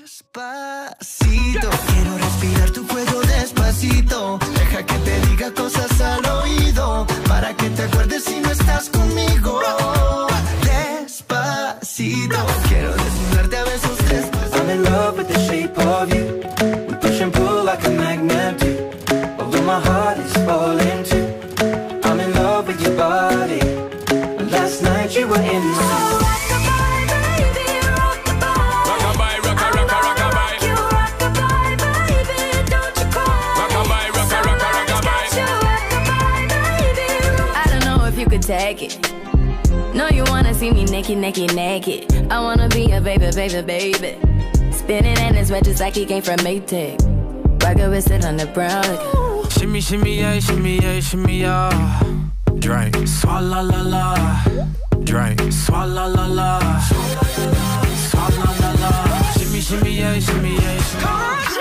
Despacito, quiero respirar tu cuello despacito. Deja que te diga cosas al oído, para que te acuerdes si no estás conmigo. Despacito, quiero desnudarte a besos despacito. I'm in love with the shape of you. We push and pull like a magnet do. Although my heart is falling too. I'm in love with your body. Last night you were in my take it. No, you wanna see me naked, naked, naked. I wanna be a baby, baby, baby. Spinning in his wet just like he came from Maytag. Rocket with sit on the brown. Like, Shimmy, shimmy, yeah, shimmy, yeah, shimmy, yeah. Drink, swalla la la. Drink, swalla la la. Swalla la la. Shimmy, shimmy, yeah, shimmy, yeah, shimmy.